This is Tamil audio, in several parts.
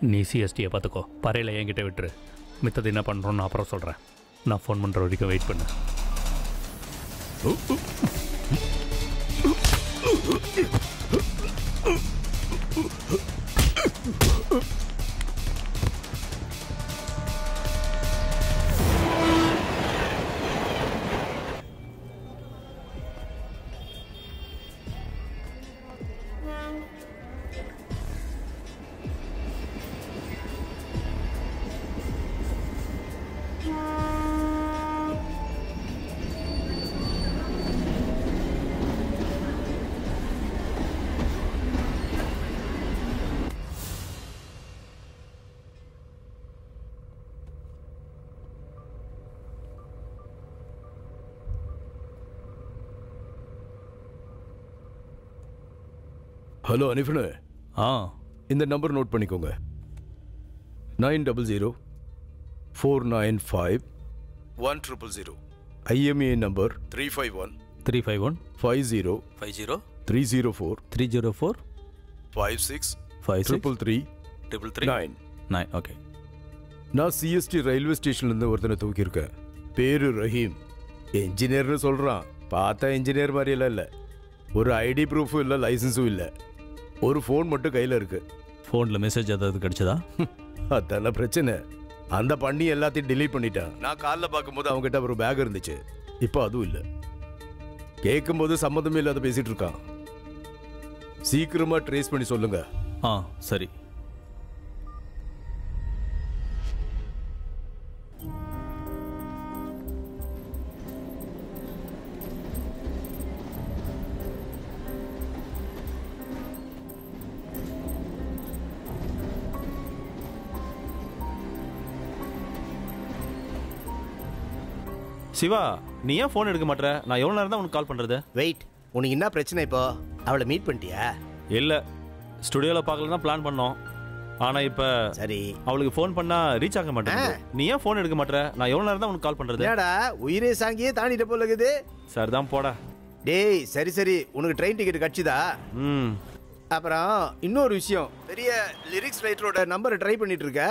நீ சிஎஸ்டியை பார்த்துக்கோ. பறையில் என்கிட்ட விட்டுரு. மித்தது என்ன பண்ணுறோன்னு அப்புறம் சொல்கிறேன் நான் ஃபோன் பண்ணுற வரைக்கும் வெயிட் பண்ணு. ஹலோ அனிஃபனு. ஆ. இந்த நம்பர் நோட் பண்ணிக்கோங்க. Nine double zero four nine five one triple zero. IMA number three five one. Three five one. Five zero five zero. Three zero four three zero four. Five six. Five triple three triple three. Nine. Nine okay நான் சிஎஸ்டி ரயில்வே ஸ்டேஷன்லேருந்து ஒருத்தனை தூக்கியிருக்கேன். பேரு ரஹீம். என்ஜினியர்னு சொல்கிறான் பார்த்தா இன்ஜினியர் மாதிரியெல்லாம் இல்லை. ஒரு ஐடி ப்ரூஃபும் இல்லை லைசன்ஸும் இல்லை. ஒரு ஃபோன் மட்டும் கையில் இருக்கு. ஃபோனில் மெசேஜ் ஏதாவது கிடைச்சதா? அதான பிரச்சனை. அந்த பண்ணி எல்லாத்தையும் delete பண்ணிட்டான். நான் காலைல பார்க்கும்போது அவங்ககிட்ட ஒரு பேக் இருந்துச்சு. இப்போ அதுவும் இல்லை. கேட்கும்போது சம்மந்தமே இல்லாத பேசிட்டு இருக்கான். சீக்கிரமா ட்ரேஸ் பண்ணி சொல்லுங்க. ஆ சரி. சிவா நீ ஏன் ஃபோன் எடுக்க மாட்டற நான் எவ்வளோ நேரம் தான் உனக்கு கால் பண்ணுறது வெயிட் உனக்கு என்ன பிரச்சனை இப்போ? அவளை மீட் பண்ணிட்டியா? இல்லை ஸ்டுடியோவில் பார்க்கலாம் தான் பிளான் பண்ணோம். ஆனால் இப்போ சரி. அவளுக்கு ஃபோன் பண்ணால் ரீச் ஆக மாட்டேன் நீ ஏன் ஃபோன் எடுக்க மாட்டற நான் எவ்வளோ நேரம் தான் உனக்கு கால் பண்ணுறது என்னடா உயிரே சாங்கியே தாண்டிட்ட போல இருக்குது சார் தான் போடா. டேய் சரி சரி. உனக்கு ட்ரெயின் டிக்கெட் கட்சிதா? ம். அப்புறம் இன்னொரு விஷயம். பெரிய லிரிக்ஸ் ரைட்டரோட நம்பரை ட்ரை பண்ணிட்டு இருக்க.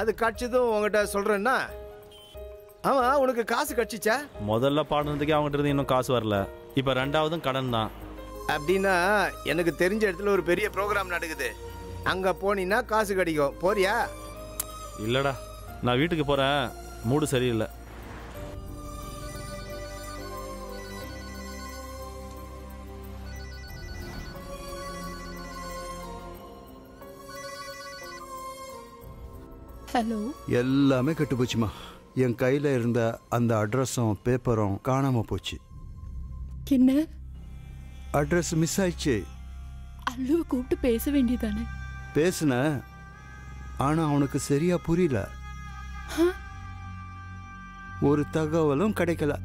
அது கட்சிதும் உங்ககிட்ட சொல்றேன்னா? ஆமா உனக்கு காசு கட்சிச்சா? முதல்ல பாடுறதுக்கே அவங்ககிட்ட இருந்து இன்னும் காசு வரல. இப்போ ரெண்டாவதும் கடன் தான். அப்படின்னா எனக்கு தெரிஞ்ச இடத்துல ஒரு பெரிய ப்ரோக்ராம் நடக்குது. அங்க போனீன்னா காசு கிடைக்கும். போறியா? இல்லைடா நான் வீட்டுக்கு போகிறேன் மூடு சரியில்லை. ஹலோ எல்லாமே கெட்டு போச்சுமா? என் கையில் இருந்த அந்த அட்ரஸும் பேப்பரும் காணாமல் போச்சு. என்ன? அட்ரஸ் மிஸ் ஆயிடுச்சு. அல்லுவை கூப்பிட்டு பேச வேண்டியதானே? பேசுன ஆனால் அவனுக்கு சரியா புரியல. ஒரு தகவலும் கிடைக்கல.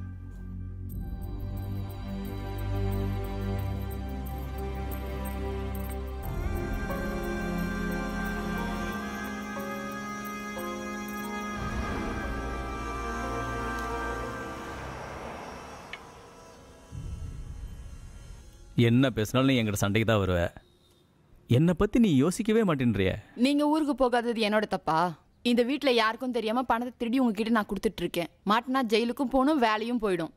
என்ன பேசினாலும் நீ எங்கிட்ட சண்டைக்கு தான் வருவ. என்னை பற்றி நீ யோசிக்கவே மாட்டேன்றிய. நீங்க ஊருக்கு போகாதது என்னோட தப்பா? இந்த வீட்ல யாருக்கும் தெரியாம பணத்தை திருடி உங்ககிட்ட நான் கொடுத்துட்டு இருக்கேன் மாட்டினா ஜெயிலுக்கும் போகணும் வேலையும் போயிடும்.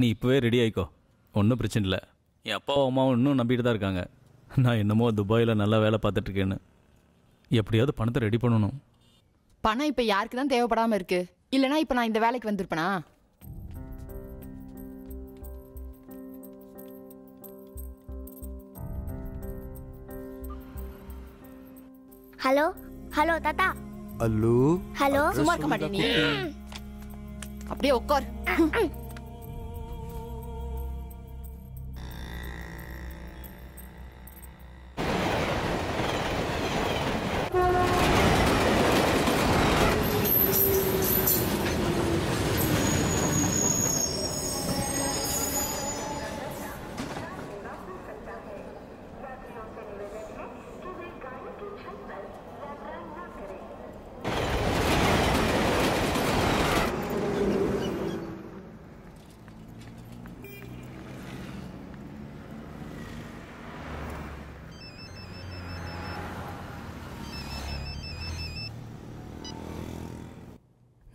நீ இப்போவே ரெடி ஆயிக்கோ. ஒன்றும் பிரச்சனை இல்லை. என் அப்பாவும் அம்மாவும் இன்னும் நம்பிட்டு தான் இருக்காங்க. நான் என்னமோ துபாயில் நல்லா வேலை பார்த்துட்டு இருக்கேன்னு எப்படியாவது பணத்தை ரெடி பண்ணணும். பணம் இப்ப யாருக்கு தான் தேவைப்படாம இருக்கு? இல்லனா இப்ப நான் இந்த வேலைக்கு வந்திருப்பேனா? ஹலோ ஹலோ தாத்தா அல்லு ஹலோ சும்மா இருக்க மாட்டே நீ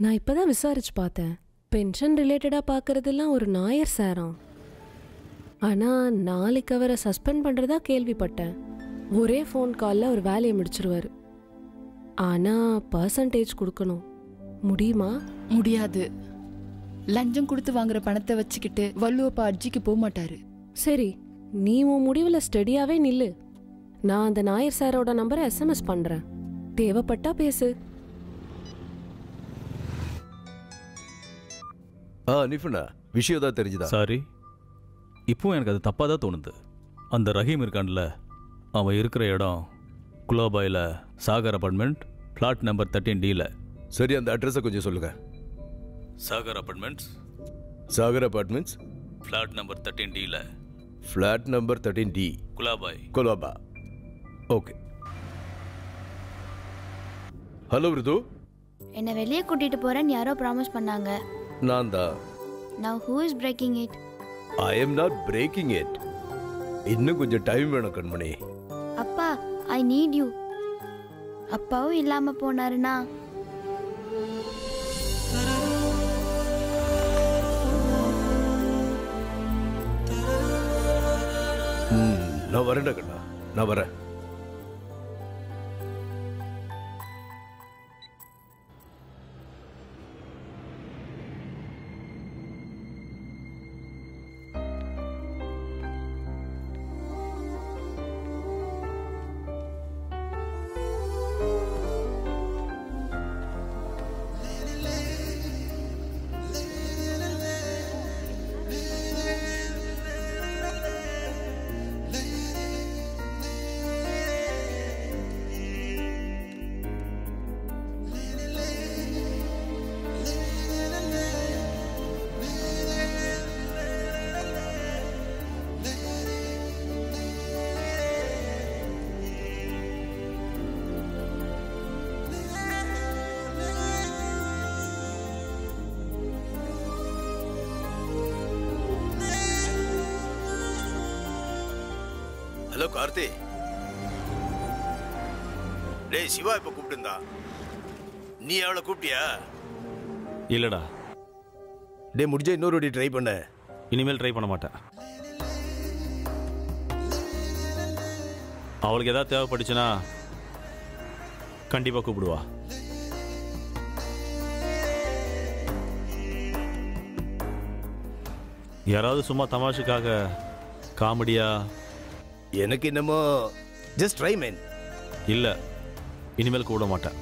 நான் இப்பதான் விசாரிச்சு பார்த்தேன். பென்ஷன் ரிலேட்டடாக பார்க்கறதெல்லாம் ஒரு நாயர் சாரம். ஆனால் நாளைக்கு அவரை சஸ்பெண்ட் பண்ணுறதா கேள்விப்பட்டேன். ஒரே ஃபோன் காலில் அவர் வேலையை முடிச்சிருவாரு. ஆனால் பர்சன்டேஜ் கொடுக்கணும். முடியுமா? முடியாது. லஞ்சம் கொடுத்து வாங்குற பணத்தை வச்சுக்கிட்டு வள்ளுவப்பா அர்ஜிக்கு போக மாட்டாரு சரி நீ உன் முடிவில் ஸ்டெடியாவே நில்லு. நான் அந்த நாயர் சாரோட நம்பரை எஸ்எம்எஸ் பண்ணுறேன் தேவைப்பட்டா பேசு. ஆ நிஃபுண்ணா. விஷயம் தான் தெரிஞ்சுதா? சாரி. இப்போவும் எனக்கு அது தப்பாக தான் தோணுது. அந்த ரஹீம் இருக்கான்ல அவன் இருக்கிற இடம் குலோபாயில் Sagar apartment flat number thirteen டியில் சரி அந்த அட்ரஸை கொஞ்சம் சொல்லுங்க. Sagar apartments Sagar apartments? Flat number thirteen டியில் flat number thirteen D Colaba. Colaba. Okay. Hello Ritu என்னை வெளியே கூட்டிட்டு போறேன்னு யாரோ ப்ராமிஸ் பண்ணாங்க. நான் தான் now who is breaking it I am not breaking it இன்னும் கொஞ்சம் டைம் வேணும் கண்மணி. அப்பா ஐ நீட் யூ அப்பாவும் இல்லாம போனாருன்னா நான் வரேன்டா கண்ணா. நான் வரேன். ஹலோ கார்த்தி. டேய் சிவா இப்ப கூப்பிட்டுருந்தா. நீ அவளை கூப்பிட்டியா? இல்லடா. டே முடிஞ்ச இன்னொரு வாட்டி ட்ரை பண்ண. இனிமேல் ட்ரை பண்ண மாட்டேன். அவளுக்கு ஏதாவது தேவைப்பட்டுச்சுன்னா கண்டிப்பாக கூப்பிடுவா. யாராவது சும்மா தமாஷுக்காக காமெடியா எனக்கு என்னமோ ஜஸ்ட் ட்ரை மேன் இல்லை இனிமேல் கூட மாட்டேன்.